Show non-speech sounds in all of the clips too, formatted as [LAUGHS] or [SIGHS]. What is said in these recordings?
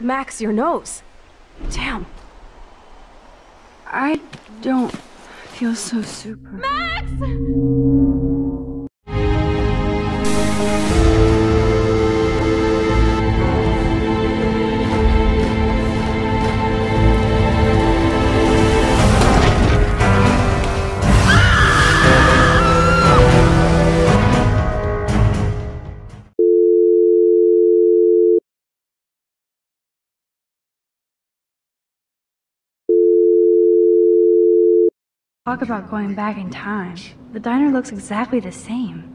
Max, your nose. Damn. I don't feel so super. Max! Talk about going back in time. The diner looks exactly the same.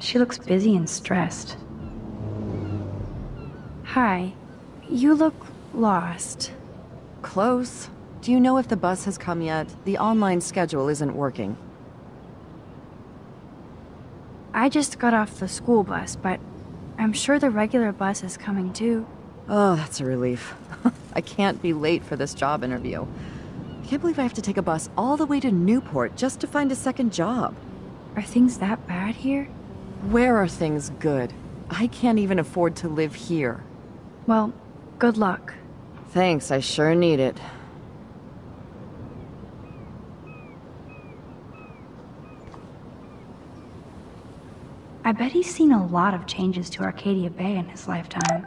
She looks busy and stressed. Hi. You look lost. Close. Do you know if the bus has come yet? The online schedule isn't working. I just got off the school bus, but I'm sure the regular bus is coming too. Oh, that's a relief. [LAUGHS] I can't be late for this job interview. I can't believe I have to take a bus all the way to Newport just to find a second job. Are things that bad here? Where are things good? I can't even afford to live here. Well, good luck. Thanks, I sure need it. I bet he's seen a lot of changes to Arcadia Bay in his lifetime.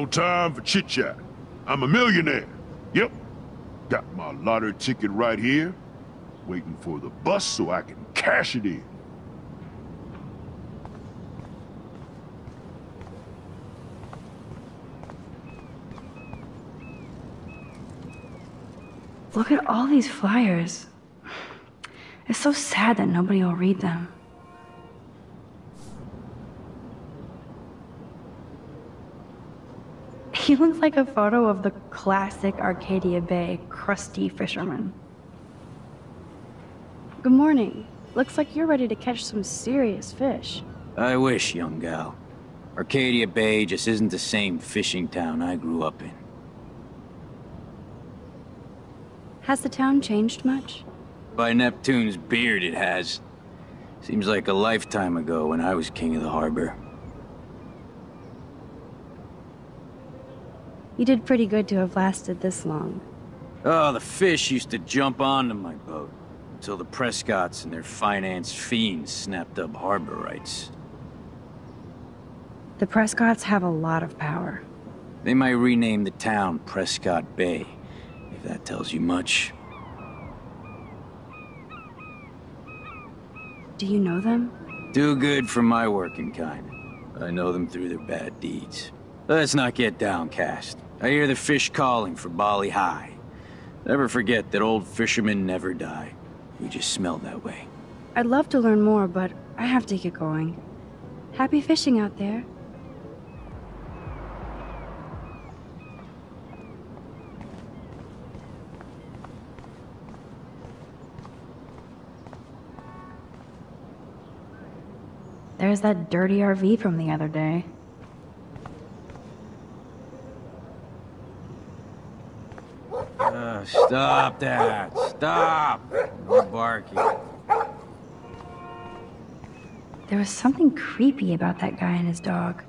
No time for chit-chat. I'm a millionaire. Yep. Got my lottery ticket right here. Waiting for the bus so I can cash it in. Look at all these flyers. It's so sad that nobody will read them. He looks like a photo of the classic Arcadia Bay crusty fisherman. Good morning. Looks like you're ready to catch some serious fish. I wish, young gal. Arcadia Bay just isn't the same fishing town I grew up in. Has the town changed much? By Neptune's beard it has. Seems like a lifetime ago when I was king of the harbor. You did pretty good to have lasted this long. Oh, the fish used to jump onto my boat. Until the Prescotts and their finance fiends snapped up harbor rights. The Prescotts have a lot of power. They might rename the town Prescott Bay, if that tells you much. Do you know them? Do good for my working kind. I know them through their bad deeds. Let's not get downcast. I hear the fish calling for Bali High. Never forget that old fishermen never die. We just smell that way. I'd love to learn more, but I have to get going. Happy fishing out there. There's that dirty RV from the other day. Stop that! Stop! No barking. There was something creepy about that guy and his dog.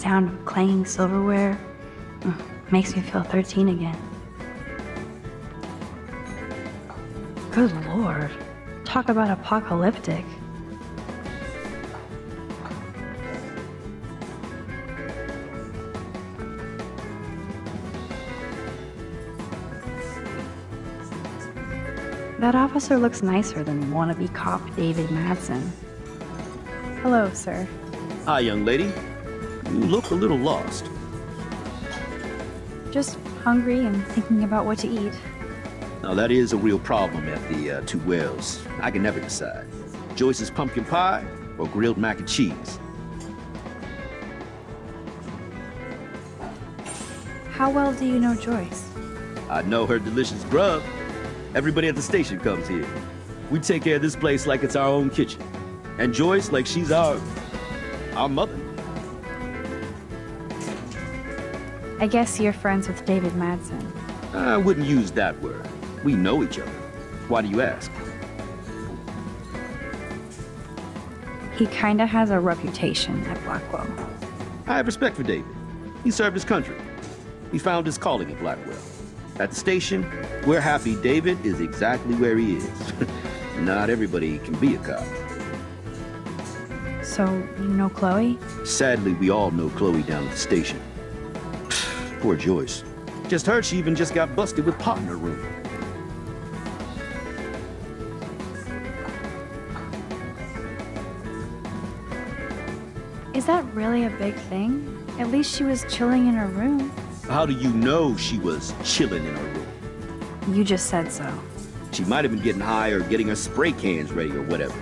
Sound of clanging silverware makes me feel 13 again. Good lord. Talk about apocalyptic. That officer looks nicer than wannabe cop David Madsen. Hello, sir. Hi, young lady. You look a little lost. Just hungry and thinking about what to eat. Now, that is a real problem at the uh, Two Whales. I can never decide. Joyce's pumpkin pie or grilled mac and cheese. How well do you know Joyce? I know her delicious grub. Everybody at the station comes here. We take care of this place like it's our own kitchen. And Joyce like she's our... our mother. I guess you're friends with David Madsen. I wouldn't use that word. We know each other. Why do you ask? He kinda has a reputation at Blackwell. I have respect for David. He served his country. He found his calling at Blackwell. At the station, we're happy David is exactly where he is. [LAUGHS] Not everybody can be a cop. So, you know Chloe? Sadly, we all know Chloe down at the station. Poor Joyce. Just heard she even just got busted with pot in her room. Is that really a big thing? At least she was chilling in her room. How do you know she was chilling in her room? You just said so. She might have been getting high or getting her spray cans ready or whatever.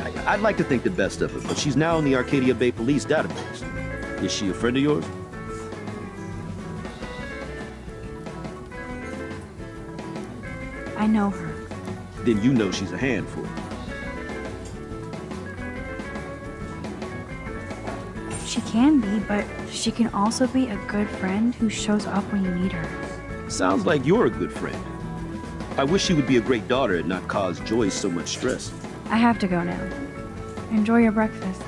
I- I'd like to think the best of her, but she's now in the Arcadia Bay Police database. Is she a friend of yours? I know her. Then you know she's a handful. She can be, but she can also be a good friend who shows up when you need her. Sounds like you're a good friend. I wish she would be a great daughter and not cause Joyce so much stress. I have to go now. Enjoy your breakfast.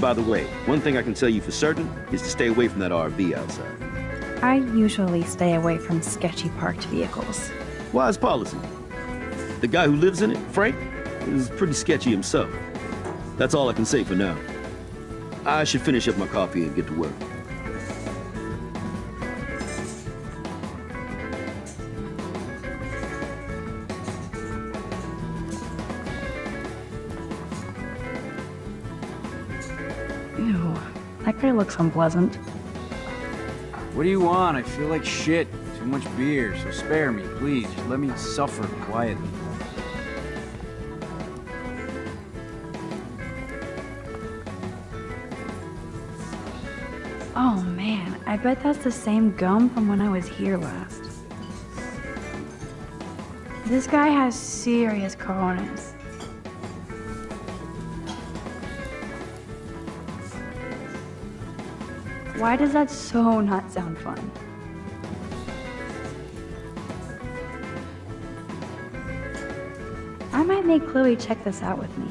By the way, one thing I can tell you for certain is to stay away from that RV outside. I usually stay away from sketchy parked vehicles. Wise policy. The guy who lives in it, Frank, is pretty sketchy himself. That's all I can say for now. I should finish up my coffee and get to work. Ew, that guy looks unpleasant. What do you want? I feel like shit. Too much beer, so spare me, please. Let me suffer quietly. Oh man, I bet that's the same gum from when I was here last. This guy has serious cojones. Why does that so not sound fun? Might make Chloe check this out with me.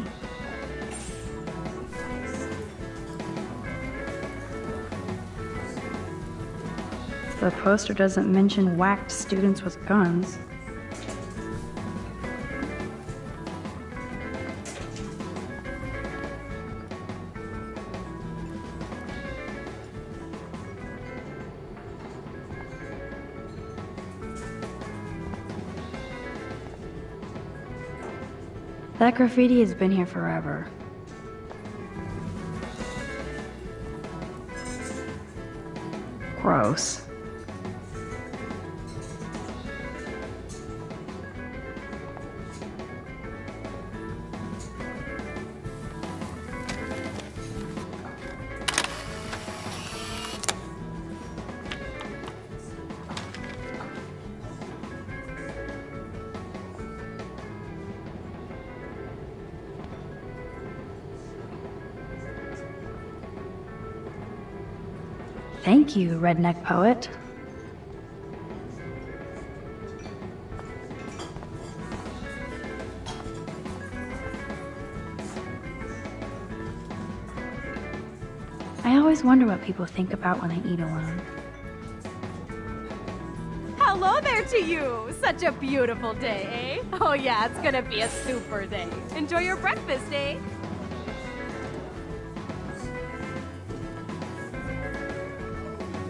The poster doesn't mention whacked students with guns. Graffiti has been here forever. Gross. Redneck poet. I always wonder what people think about when I eat alone. Hello there to you! Such a beautiful day, eh? Oh yeah, it's gonna be a super day. Enjoy your breakfast, eh?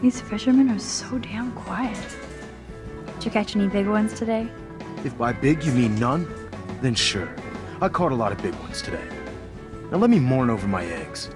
These fishermen are so damn quiet. Did you catch any big ones today? If by big you mean none, then sure. I caught a lot of big ones today. Now let me mourn over my eggs.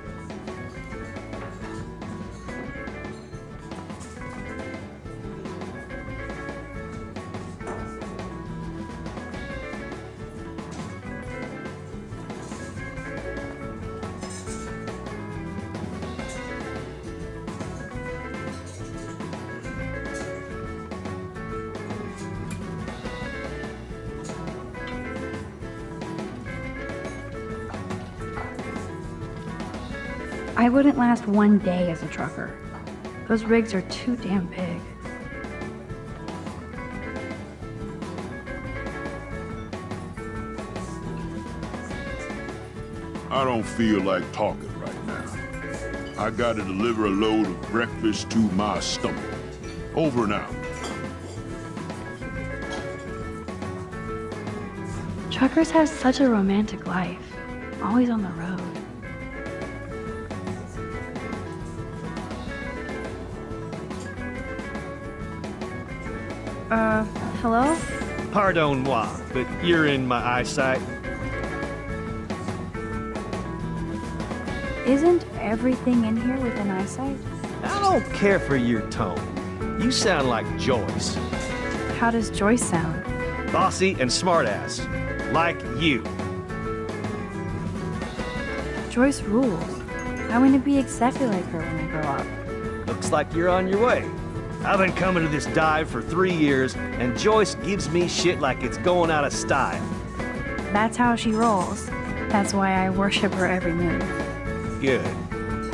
I wouldn't last one day as a trucker. Those rigs are too damn big. I don't feel like talking right now. I gotta deliver a load of breakfast to my stomach. Over now. Truckers have such a romantic life, always on the road. Hello? Pardon moi, but you're in my eyesight. Isn't everything in here within eyesight? I don't care for your tone. You sound like Joyce. How does Joyce sound? Bossy and smartass. Like you. Joyce rules. I want to be exactly like her when I grow up. Looks like you're on your way. I've been coming to this dive for three years, and Joyce gives me shit like it's going out of style. That's how she rolls. That's why I worship her every move. Good.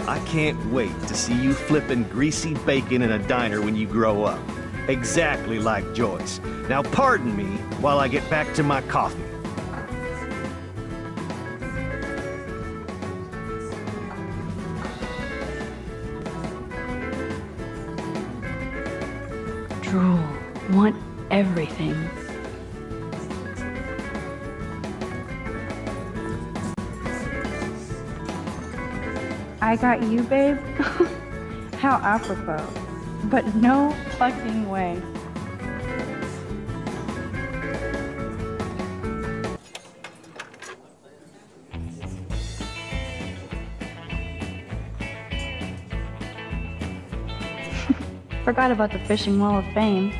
I can't wait to see you flipping greasy bacon in a diner when you grow up. Exactly like Joyce. Now pardon me while I get back to my coffee. Everything. I got you, babe? [LAUGHS] How apropos. But no fucking way. [LAUGHS] Forgot about the Fishing Wall of Fame.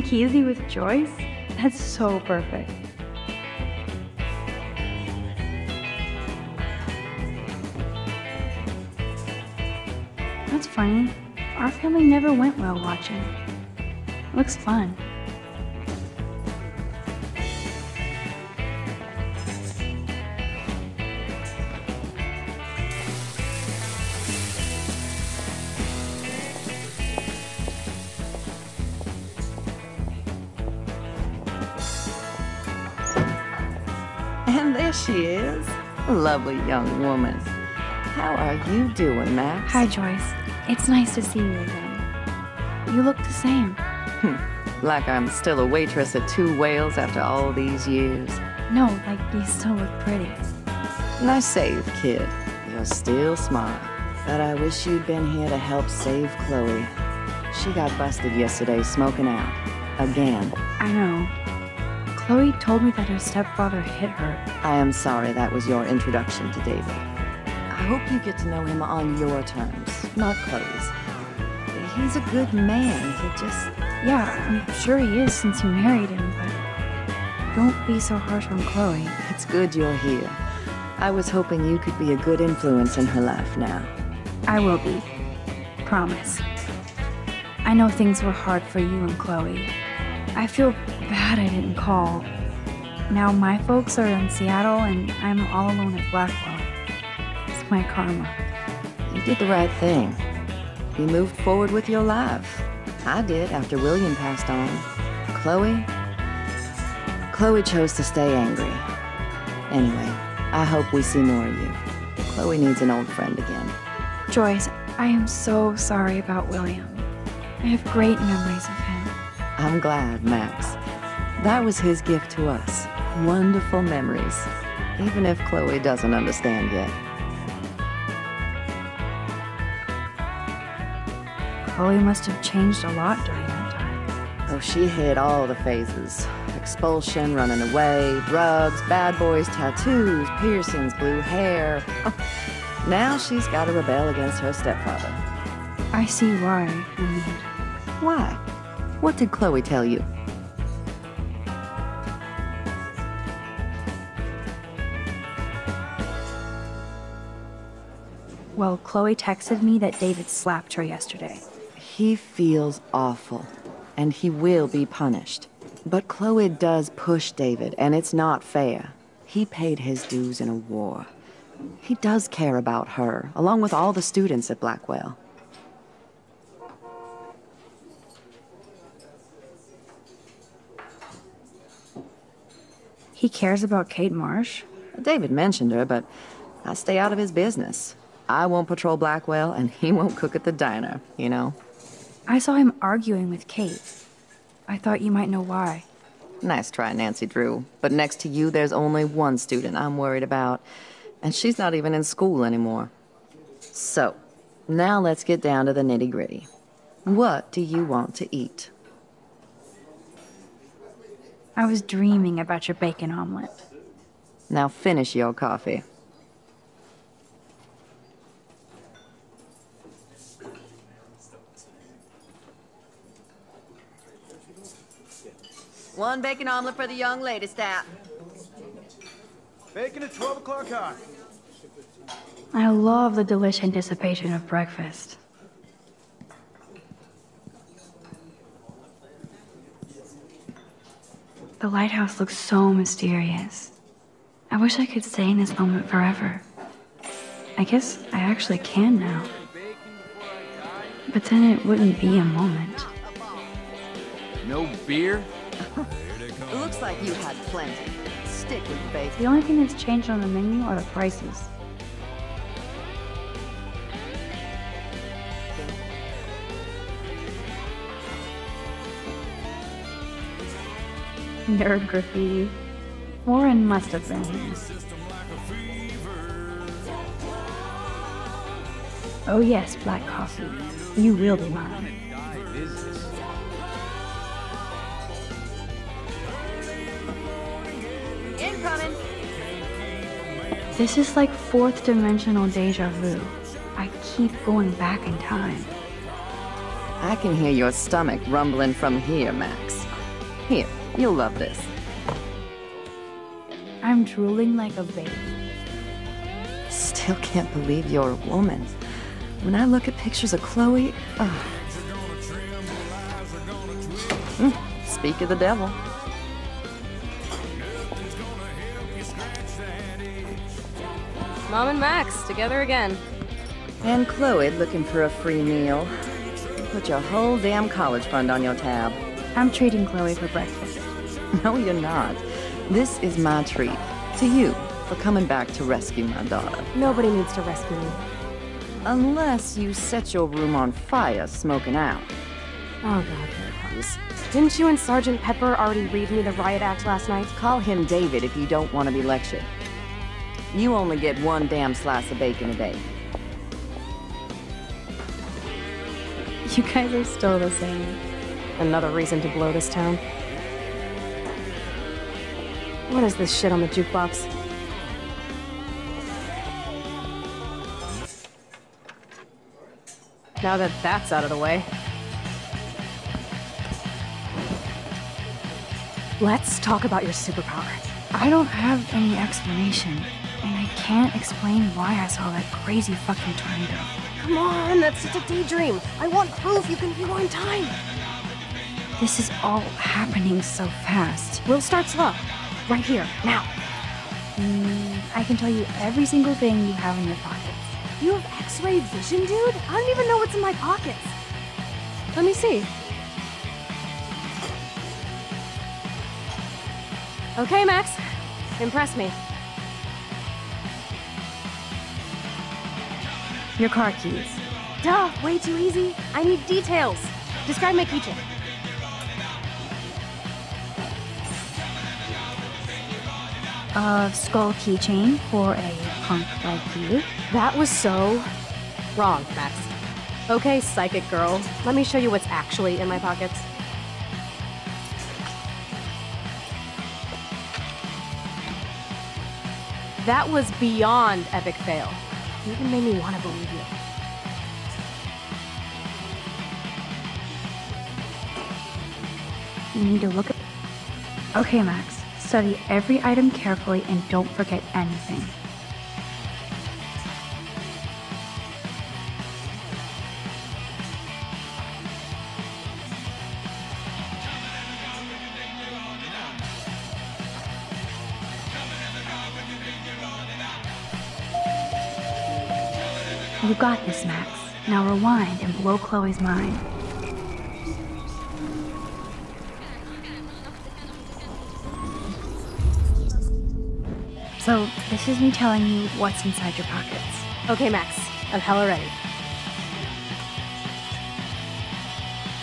Kesey with Joyce? That's so perfect. That's funny. Our family never went well watching. Looks fun. There she is. A lovely young woman. How are you doing, Max? Hi, Joyce. It's nice to see you again. You look the same. Hmm. Like I'm still a waitress at Two Whales after all these years. No, like you still look pretty. Nice save, kid. You're still smart. But I wish you'd been here to help save Chloe. She got busted yesterday smoking out. Again. I know. Chloe told me that her stepfather hit her. I am sorry that was your introduction to David. I hope you get to know him on your terms, not Chloe's. He's a good man. He just. Yeah, I'm sure he is since you married him, but don't be so harsh on Chloe. It's good you're here. I was hoping you could be a good influence in her life now. I will be. Promise. I know things were hard for you and Chloe. I feel bad I didn't call. Now my folks are in Seattle and I'm all alone at Blackwell. It's my karma. You did the right thing. You moved forward with your life. I did after William passed on. Chloe? Chloe chose to stay angry. Anyway, I hope we see more of you. Chloe needs an old friend again. Joyce, I am so sorry about William. I have great memories of him. I'm glad, Max. That was his gift to us. Wonderful memories. Even if Chloe doesn't understand yet. Chloe must have changed a lot during that time. Oh, she hit all the phases. Expulsion, running away, drugs, bad boys, tattoos, piercings, blue hair. [LAUGHS] now she's got to rebel against her stepfather. I see why. Why? What did Chloe tell you? Well, Chloe texted me that David slapped her yesterday. He feels awful, and he will be punished. But Chloe does push David, and it's not fair. He paid his dues in a war. He does care about her, along with all the students at Blackwell. He cares about Kate Marsh? David mentioned her, but I stay out of his business. I won't patrol Blackwell, and he [LAUGHS] won't cook at the diner, you know? I saw him arguing with Kate. I thought you might know why. Nice try, Nancy Drew. But next to you, there's only one student I'm worried about, and she's not even in school anymore. So, now let's get down to the nitty gritty. What do you want to eat? I was dreaming about your bacon omelet. Now finish your coffee. One bacon omelet for the young lady, Stat. Bacon at 12 o'clock high. I love the delicious anticipation of breakfast. The lighthouse looks so mysterious. I wish I could stay in this moment forever. I guess I actually can now. But then it wouldn't be a moment. No beer? Looks like you had plenty. Stick with the bacon. The only thing that's changed on the menu are the prices. Nerd graffiti. Warren must have been here. Oh yes, black coffee. You will be mine. Incoming! This is like fourth dimensional deja vu. I keep going back in time. I can hear your stomach rumbling from here, Max. Here, you'll love this. I'm drooling like a baby. Still can't believe you're a woman. When I look at pictures of Chloe, ugh. Hmm, Speak of the devil. Mom and Max, together again. And Chloe looking for a free meal. Put your whole damn college fund on your tab. I'm treating Chloe for breakfast. [LAUGHS] No, you're not. This is my treat. To you, for coming back to rescue my daughter. Nobody needs to rescue me. Unless you set your room on fire smoking out. Oh god, here it comes. Didn't you and Sergeant Pepper already read me the riot act last night? Call him David if you don't want to be lectured. You only get one damn slice of bacon a day. You guys are still the same. Another reason to blow this town. What is this shit on the jukebox? Now that that's out of the way. Let's talk about your superpower. I don't have any explanation, and I can't explain why I saw that crazy fucking tornado. Come on, that's just a daydream. I want proof you can rewind time. This is all happening so fast. We'll start slow. Right here, now. Mm, I can tell you every single thing you have in your pockets. You have x-ray vision, dude? I don't even know what's in my pockets. Let me see. Okay, Max. Impress me. Your car keys. Duh, way too easy. I need details. Describe my keychain. a skull keychain for a punk like you. That was so wrong, Max. Okay, psychic girl, let me show you what's actually in my pockets. That was beyond epic fail. You even made me want to believe you. You need to look at. Okay, Max. Study every item carefully and don't forget anything. You got this, Max. Now rewind and blow Chloe's mind. So, this is me telling you what's inside your pockets. Okay, Max, I'm hella ready.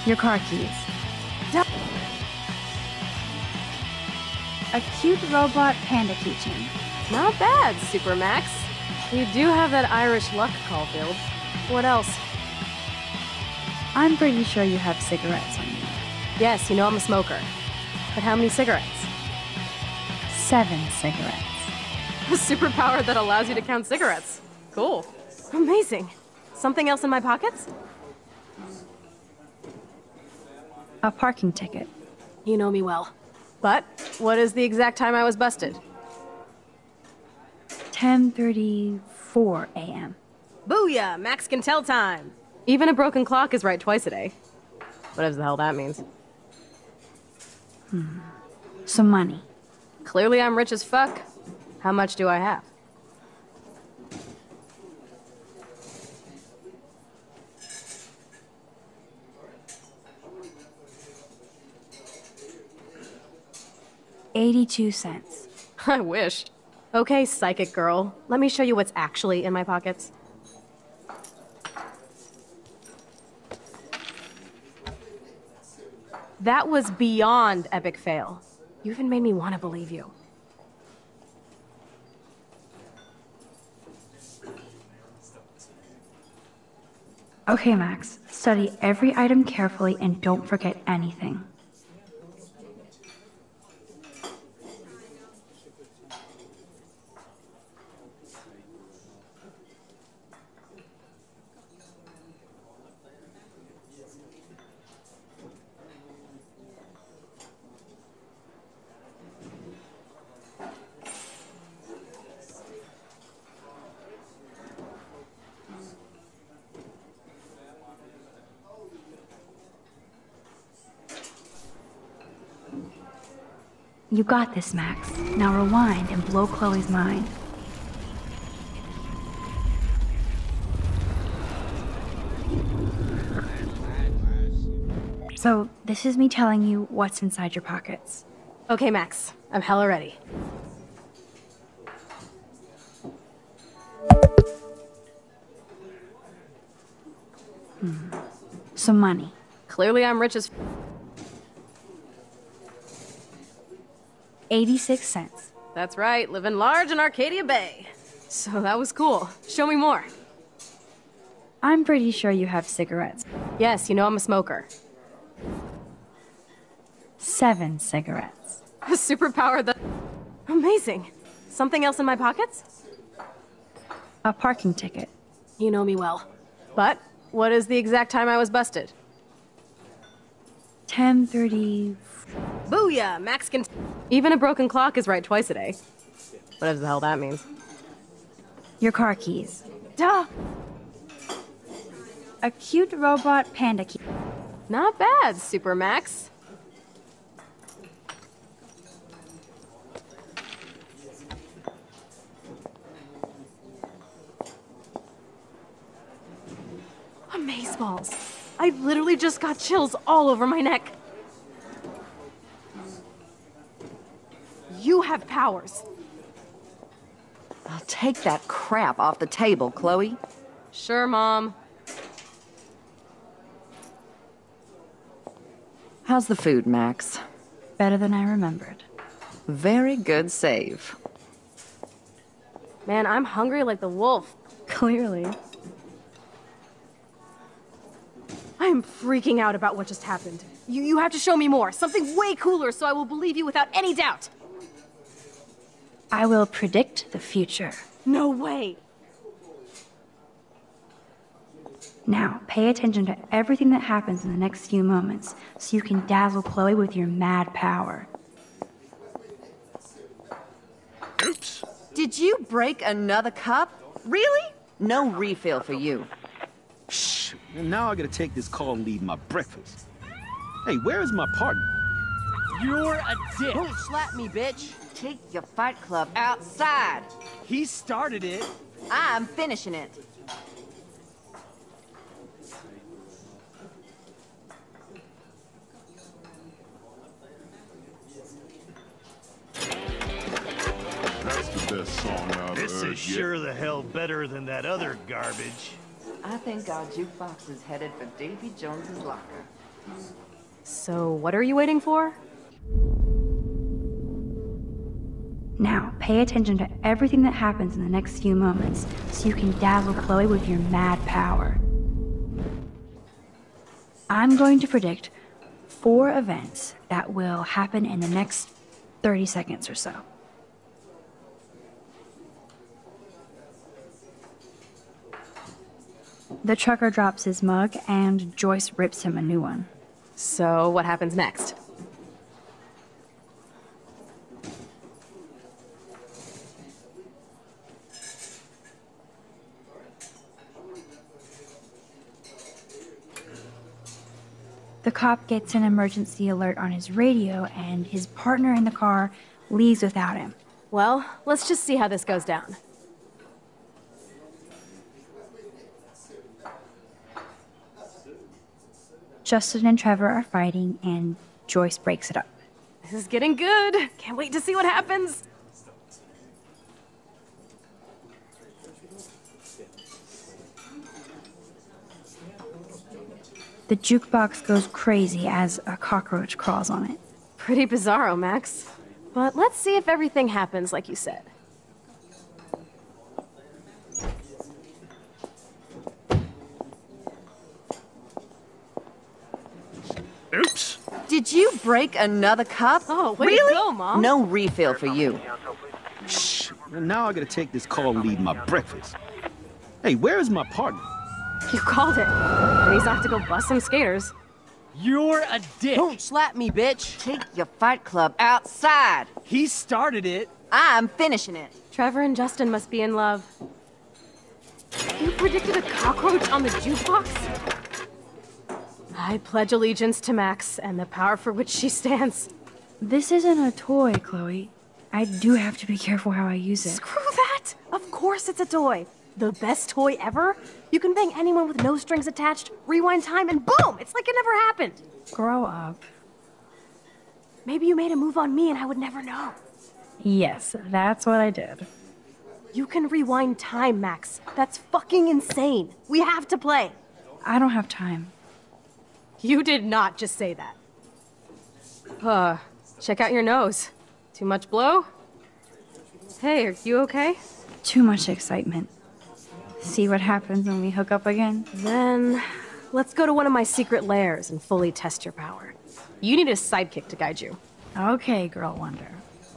Your car keys. A cute robot panda keychain. Not bad, Super Max. You do have that Irish luck, Caulfield. What else? I'm pretty sure you have cigarettes on you. Yes, you know I'm a smoker. But how many cigarettes? Seven cigarettes. A superpower that allows you to count cigarettes. Cool. Amazing. Something else in my pockets? A parking ticket. You know me well. But what is the exact time I was busted? 10:34 a.m. Booyah! Max can tell time. Even a broken clock is right twice a day. Whatever the hell that means. Hmm. Some money. Clearly I'm rich as fuck. How much do I have? Eighty-two cents. [LAUGHS] I wish. Okay, psychic girl. Let me show you what's actually in my pockets. That was beyond epic fail. You even made me want to believe you. Okay, Max. Study every item carefully and don't forget anything. You got this, Max. Now rewind and blow Chloe's mind. So, this is me telling you what's inside your pockets. Okay, Max. I'm hella ready. Hmm. Some money. Clearly I'm rich as 86 cents. That's right, living large in Arcadia Bay. So that was cool. Show me more. I'm pretty sure you have cigarettes. Yes, you know I'm a smoker. Seven cigarettes. A superpower that. Amazing. Something else in my pockets? A parking ticket. You know me well. But what is the exact time I was busted? 10:30. Booyah! Max can. Even a broken clock is right twice a day. Whatever the hell that means. Your car keys. Duh! A cute robot panda key. Not bad, Super Max. Amazeballs. I literally just got chills all over my neck. You have powers. I'll take that crap off the table, Chloe. Sure, Mom. How's the food, Max? Better than I remembered. Very good save. Man, I'm hungry like the wolf. Clearly. I am freaking out about what just happened. You, you have to show me more. Something way cooler so I will believe you without any doubt. I will predict the future. No way. Now, pay attention to everything that happens in the next few moments so you can dazzle Chloe with your mad power. Oops. Did you break another cup? Really? No refill for you. Shh. And now I gotta take this call and leave my breakfast. Hey, where is my partner? You're a dick. Don't slap me, bitch. Take your fight club outside. He started it. I'm finishing it. That's the best song I've This heard is yet. sure the hell better than that other garbage. I think our jukebox is headed for Davy Jones's locker. So, what are you waiting for? Now, pay attention to everything that happens in the next few moments so you can dazzle Chloe with your mad power. I'm going to predict four events that will happen in the next 30 seconds or so. The trucker drops his mug, and Joyce rips him a new one. So, what happens next? The cop gets an emergency alert on his radio, and his partner in the car leaves without him. Well, let's just see how this goes down. Justin and Trevor are fighting, and Joyce breaks it up. This is getting good. Can't wait to see what happens. The jukebox goes crazy as a cockroach crawls on it. Pretty bizarro, Max. But let's see if everything happens like you said. Oops. Did you break another cup? Oh, way to really? go, Mom. No refill for you. Shh. Now I gotta take this call and leave my breakfast. Hey, where is my partner? [LAUGHS] You called it. And he's off to go bust some skaters. You're a dick. Don't slap me, bitch. Take your fight club outside. He started it. I'm finishing it. Trevor and Justin must be in love. You predicted a cockroach on the jukebox? I pledge allegiance to Max and the power for which she stands. This isn't a toy, Chloe. I do have to be careful how I use it. Screw that! Of course it's a toy. The best toy ever? You can bang anyone with no strings attached, rewind time, and boom! It's like it never happened. Grow up. Maybe you made a move on me and I would never know. Yes, that's what I did. You can rewind time, Max. That's fucking insane. We have to play. I don't have time. You did not just say that. Uh, check out your nose. Too much blow? Hey, are you okay? Too much excitement. See what happens when we hook up again? Then let's go to one of my secret lairs and fully test your power. You need a sidekick to guide you. Okay, Girl Wonder.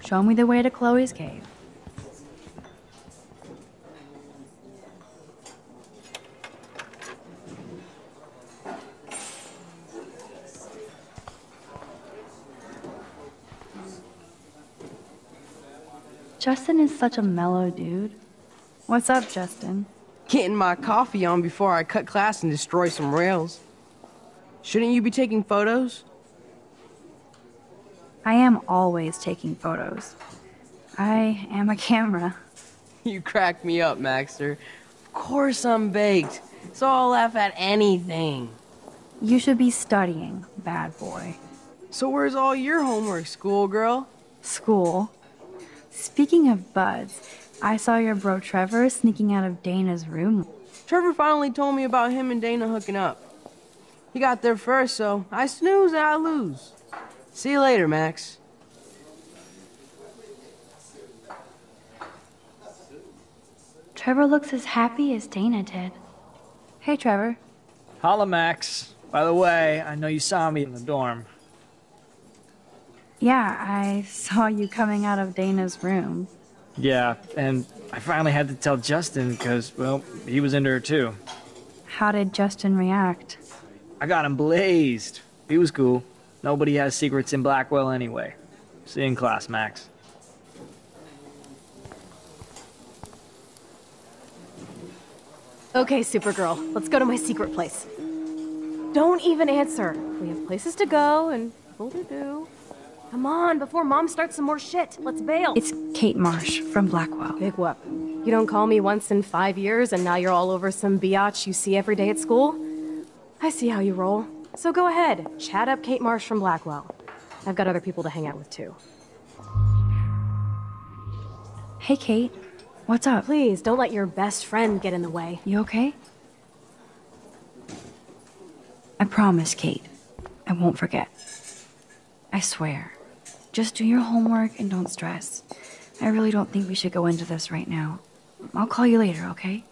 Show me the way to Chloe's cave. Justin is such a mellow dude. What's up, Justin? Getting my coffee on before I cut class and destroy some rails. Shouldn't you be taking photos? I am always taking photos. I am a camera. [LAUGHS] You crack me up, Maxter. Of course I'm baked, so I'll laugh at anything. You should be studying, bad boy. So where's all your homework, schoolgirl? School. Speaking of buds, I saw your bro Trevor sneaking out of Dana's room. Trevor finally told me about him and Dana hooking up. He got there first, so I snooze and I lose. See you later, Max. Trevor looks as happy as Dana did. Hey, Trevor. Holla, Max. By the way, I know you saw me in the dorm. Yeah, I saw you coming out of Dana's room. Yeah, and I finally had to tell Justin because, well, he was into her too. How did Justin react? I got him blazed. He was cool. Nobody has secrets in Blackwell anyway. See you in class, Max. Okay, Supergirl, let's go to my secret place. Don't even answer. We have places to go and people to do. Come on, before Mom starts some more shit. Let's bail. It's Kate Marsh from Blackwell. Big whoop. You don't call me once in five years and now you're all over some biatch you see every day at school? I see how you roll. So go ahead, chat up Kate Marsh from Blackwell. I've got other people to hang out with too. Hey, Kate. What's up? Please, don't let your best friend get in the way. You okay? I promise, Kate. I won't forget. I swear. Just do your homework and don't stress. I really don't think we should go into this right now. I'll call you later, okay?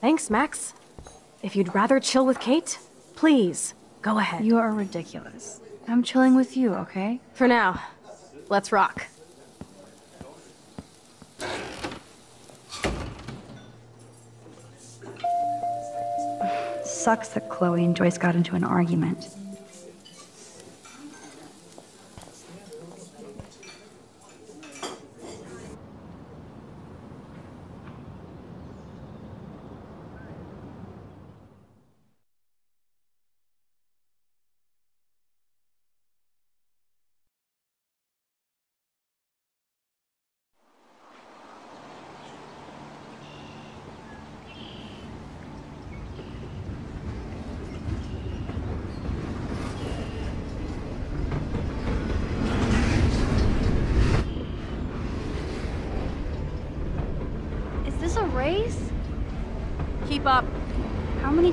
Thanks, Max. If you'd rather chill with Kate, please, go ahead. You are ridiculous. I'm chilling with you, okay? For now, let's rock. Sucks that Chloe and Joyce got into an argument. Is this a race? Keep up. How many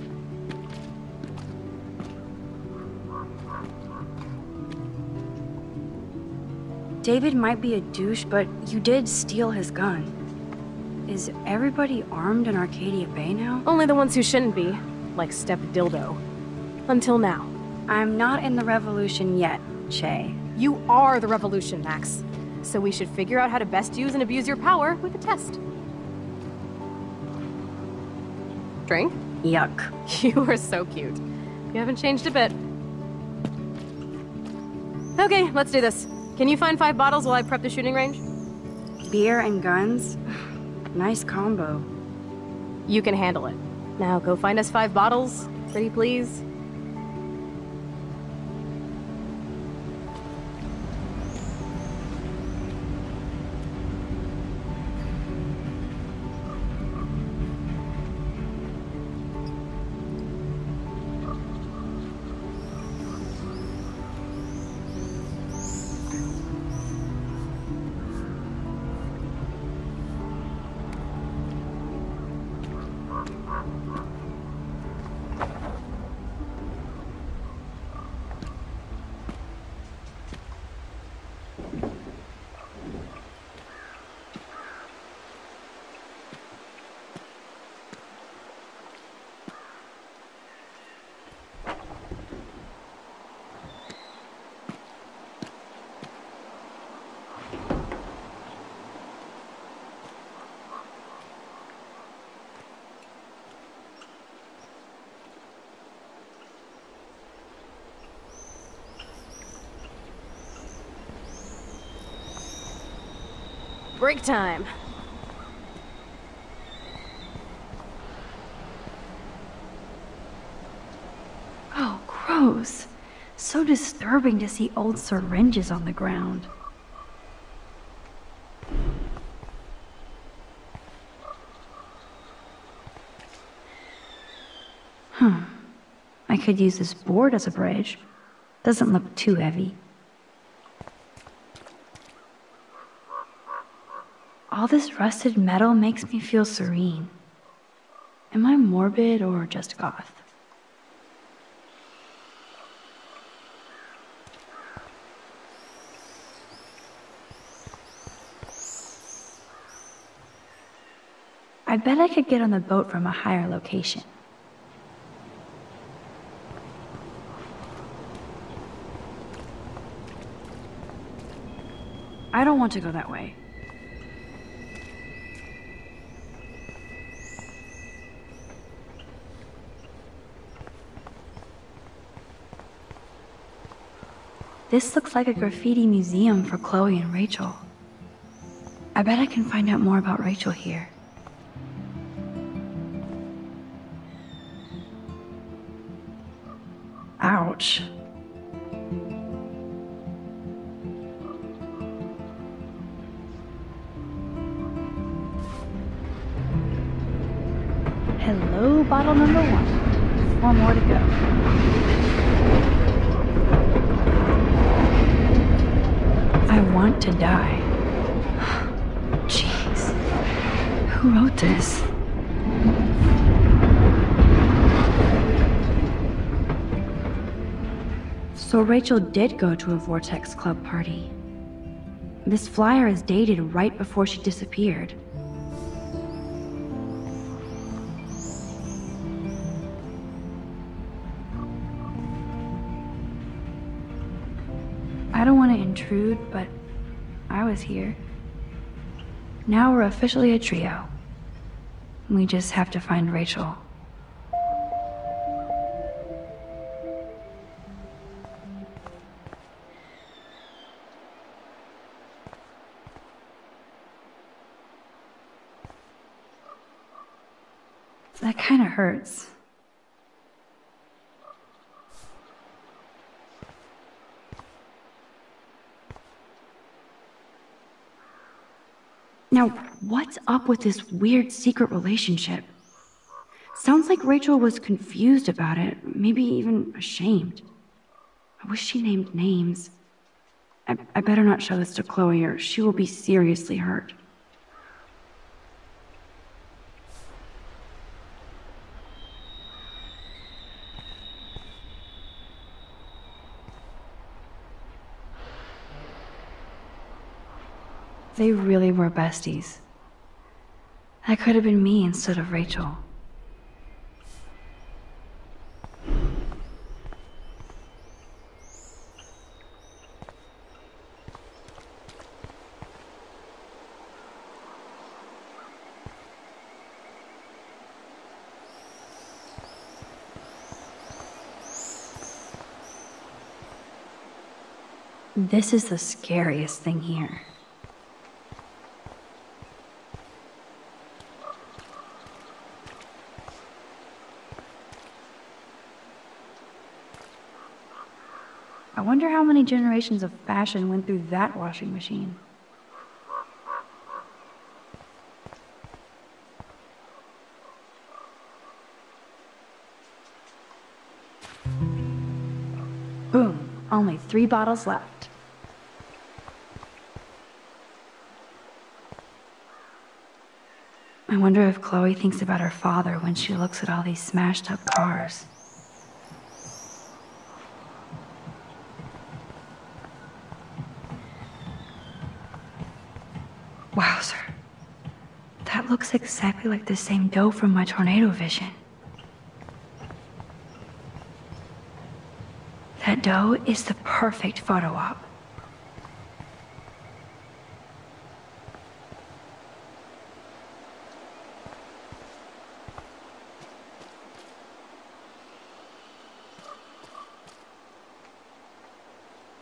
David might be a douche, but you did steal his gun. Is everybody armed in Arcadia Bay now? Only the ones who shouldn't be, like Step Dildo. Until now. I'm not in the revolution yet, Che. You are the revolution, Max. So we should figure out how to best use and abuse your power with a test. Drink? Yuck. [LAUGHS] You are so cute. You haven't changed a bit. Okay, let's do this. Can you find five bottles while I prep the shooting range? Beer and guns? [SIGHS] nice combo. You can handle it. Now go find us five bottles, pretty please. Break time. Oh, gross. So disturbing to see old syringes on the ground. Hmm. I could use this board as a bridge. Doesn't look too heavy. This rusted metal makes me feel serene. Am I morbid or just goth? I bet I could get on the boat from a higher location. I don't want to go that way. This looks like a graffiti museum for Chloe and Rachel. I bet I can find out more about Rachel here. Ouch. Hello, bottle number one. Four more to go. I want to die. Jeez. Who wrote this? So Rachel did go to a Vortex Club party. This flyer is dated right before she disappeared. Was here. Now we're officially a trio. We just have to find Rachel. What's up with this weird secret relationship? Sounds like Rachel was confused about it, maybe even ashamed. I wish she named names. I, I better not show this to Chloe or she will be seriously hurt. They really were besties. That could have been me instead of Rachel. This is the scariest thing here. I wonder how many generations of fashion went through that washing machine. Boom, only three bottles left. I wonder if Chloe thinks about her father when she looks at all these smashed up cars. Wowzer. That exactly like the same doe from my tornado vision. That doe is the perfect photo op.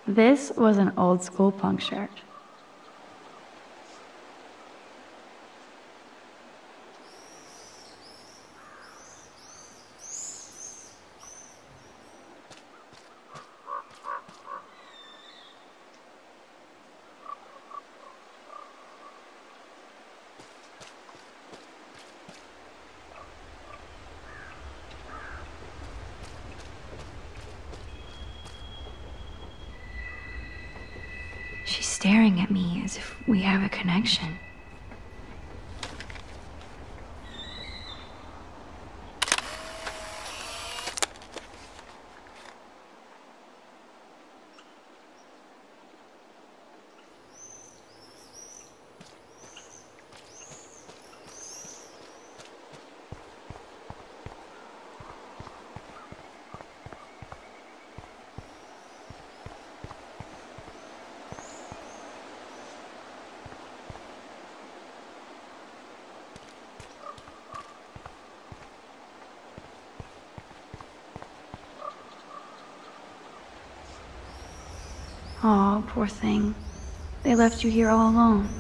This was an old school punk shirt. We have a connection. Oh, poor thing. They left you here all alone.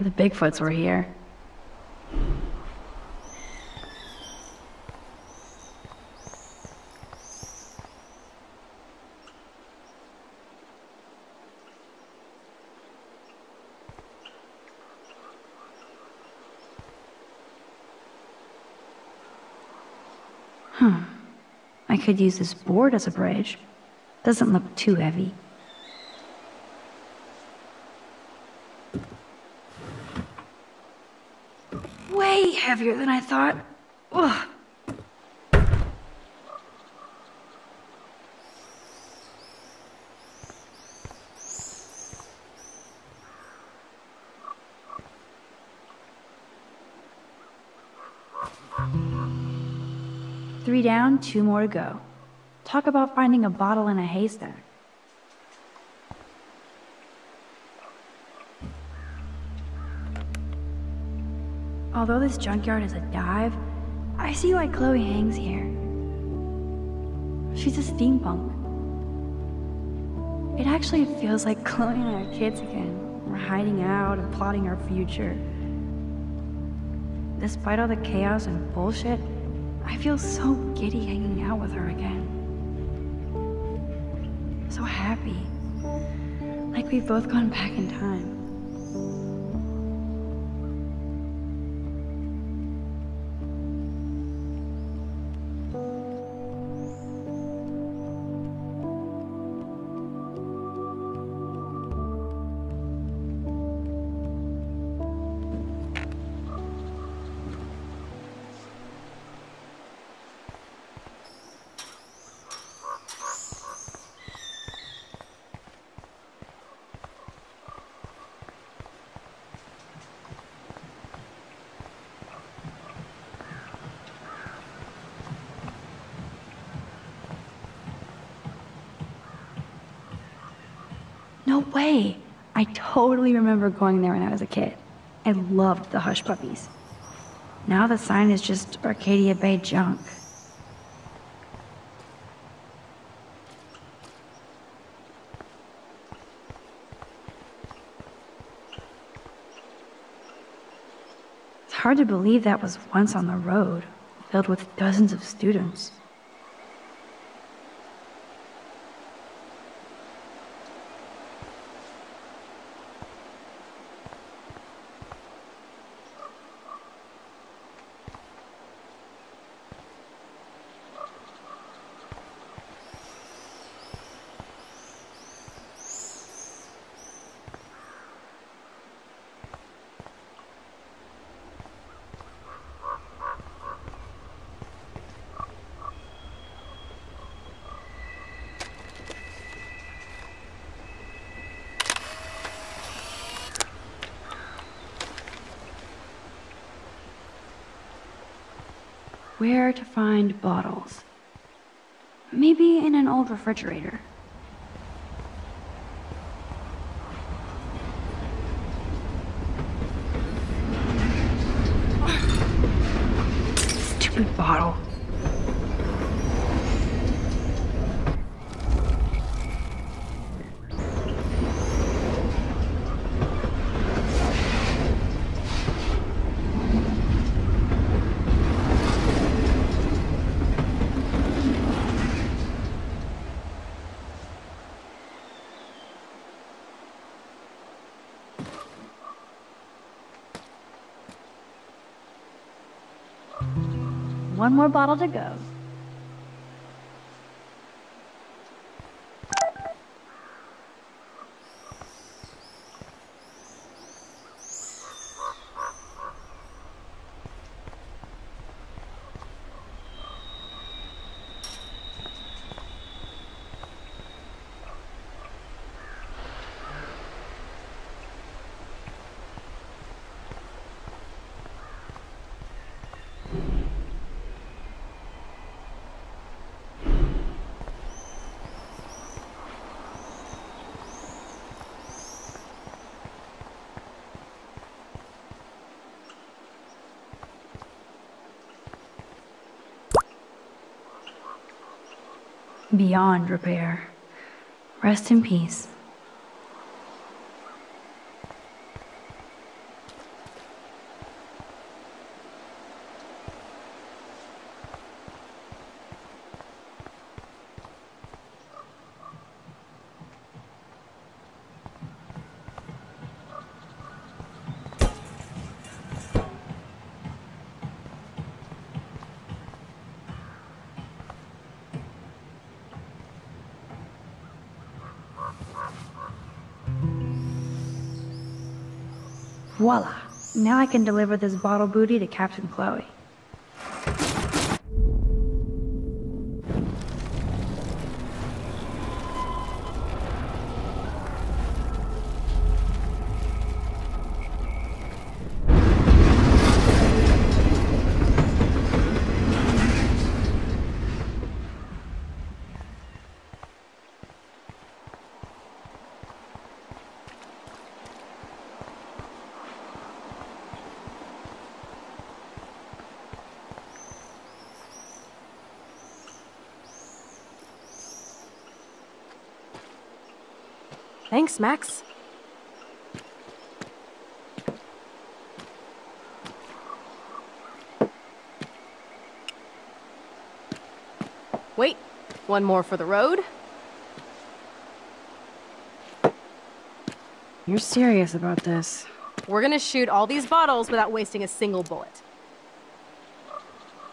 The Bigfoots were here. Huh. I could use this board as a bridge. Doesn't look too heavy. Way heavier than I thought. Ugh. Three down, two more to go. Talk about finding a bottle in a haystack. Although this junkyard is a dive, I see why Chloe hangs here. She's a steampunk. It actually feels like [LAUGHS] Chloe and I are kids again. We're hiding out and plotting our future. Despite all the chaos and bullshit, I feel so giddy hanging out with her again. So happy. Like we've both gone back in time. Totally remember going there when I was a kid. I loved the Hush Puppies. Now the sign is just Arcadia Bay junk. It's hard to believe that was once on the road, filled with dozens of students. Where to find bottles? Maybe in an old refrigerator. Stupid bottle. One more bottle to go. Beyond repair. Rest in peace. Voila! Now I can deliver this bottle booty to Captain Chloe. Thanks, Max. Wait, one more for the road. You're serious about this. We're gonna shoot all these bottles without wasting a single bullet.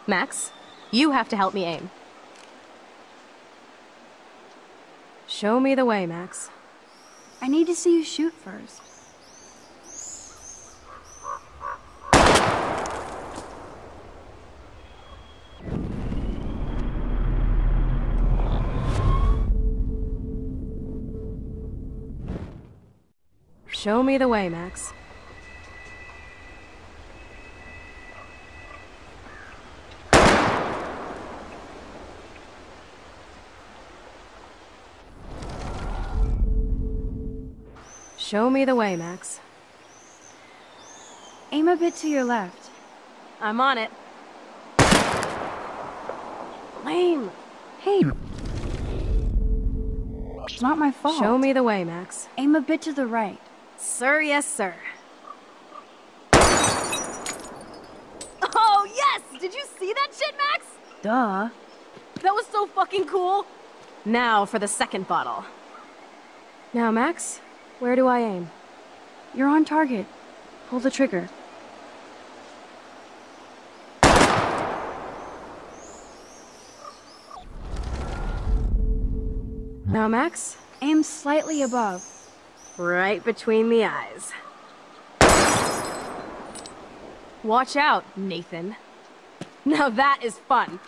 Max, you have to help me aim. Show me the way, Max. I need to see you shoot first. Show me the way, Max. Show me the way, Max. Aim a bit to your left. I'm on it. Lame. Hey! It's not my fault. Show me the way, Max. Aim a bit to the right. Sir, yes, sir. Oh, yes! Did you see that shit, Max? Duh. That was so fucking cool. Now for the second bottle. Now, Max, where do I aim? You're on target. Pull the trigger. Now, Max? Aim slightly above. Right between the eyes. Watch out, Nathan. Now that is fun.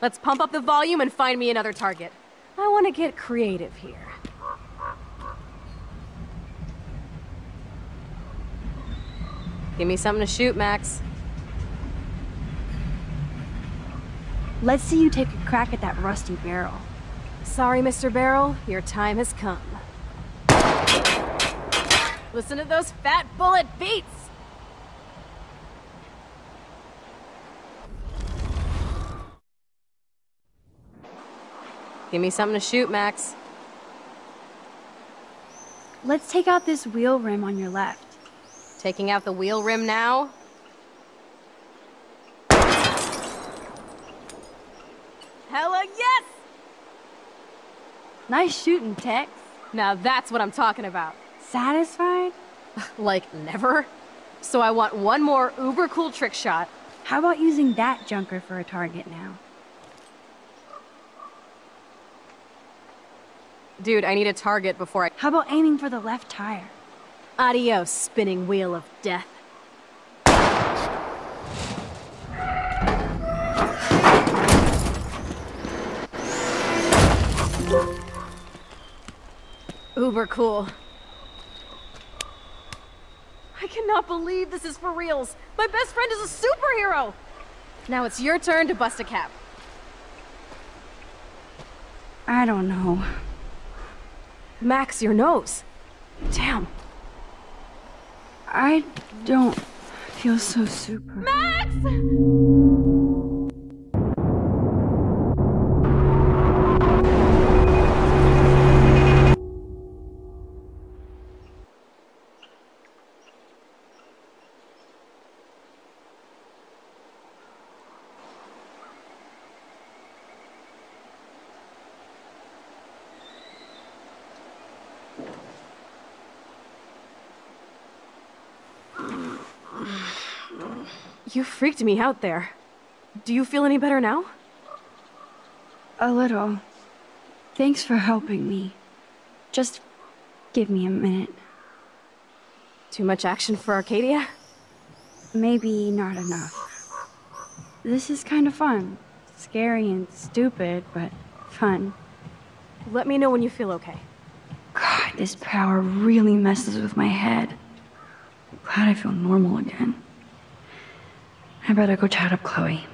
Let's pump up the volume and find me another target. I want to get creative here. Give me something to shoot, Max. Let's see you take a crack at that rusty barrel. Sorry, Mr. Barrel, your time has come. Listen to those fat bullet beats! Give me something to shoot, Max. Let's take out this wheel rim on your left. Taking out the wheel rim now? Hella yes! Nice shooting, Tex. Now that's what I'm talking about. Satisfied? [LAUGHS] like, never? So I want one more uber cool trick shot, How about using that junker for a target now? Dude, I need a target before I... How about aiming for the left tire? Adios, spinning wheel of death. Uber cool. I cannot believe this is for reals. My best friend is a superhero. Now it's your turn to bust a cap. I don't know. Max, your nose. Damn. I don't feel so super. Max! You freaked me out there. Do you feel any better now? A little. Thanks for helping me. Just give me a minute. Too much action for Arcadia? Maybe not enough. This is kind of fun. Scary and stupid, but fun. Let me know when you feel okay. God, this power really messes with my head. Glad I feel normal again. I better go chat up Chloe.